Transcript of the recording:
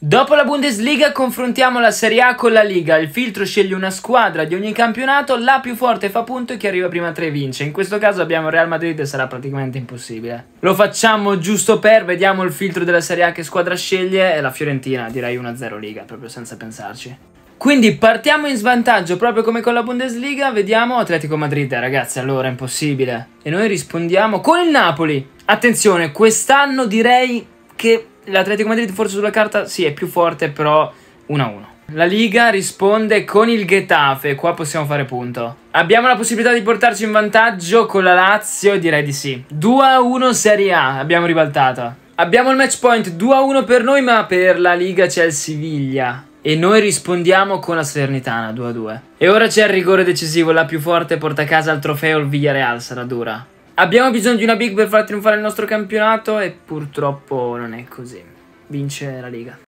Dopo la Bundesliga confrontiamo la Serie A con la Liga. Il filtro sceglie una squadra di ogni campionato, la più forte fa punto e chi arriva prima a 3 vince. In questo caso abbiamo Real Madrid e sarà praticamente impossibile. Lo facciamo giusto per, vediamo il filtro della Serie A che squadra sceglie e la Fiorentina, direi 1-0 Liga, proprio senza pensarci. Quindi partiamo in svantaggio proprio come con la Bundesliga, vediamo Atletico Madrid, ragazzi, allora è impossibile. E noi rispondiamo con il Napoli. Attenzione, quest'anno direi che l'Atletico Madrid forse sulla carta sì è più forte, però 1-1. La Liga risponde con il Getafe, qua possiamo fare punto. Abbiamo la possibilità di portarci in vantaggio con la Lazio, direi di sì. 2-1 Serie A, abbiamo ribaltato. Abbiamo il match point 2-1 per noi, ma per la Liga c'è il Siviglia. E noi rispondiamo con la Salernitana 2-2. E ora c'è il rigore decisivo, la più forte porta a casa il trofeo, il Villarreal sarà dura. Abbiamo bisogno di una big per far trionfare il nostro campionato e purtroppo non è così. Vince la Liga.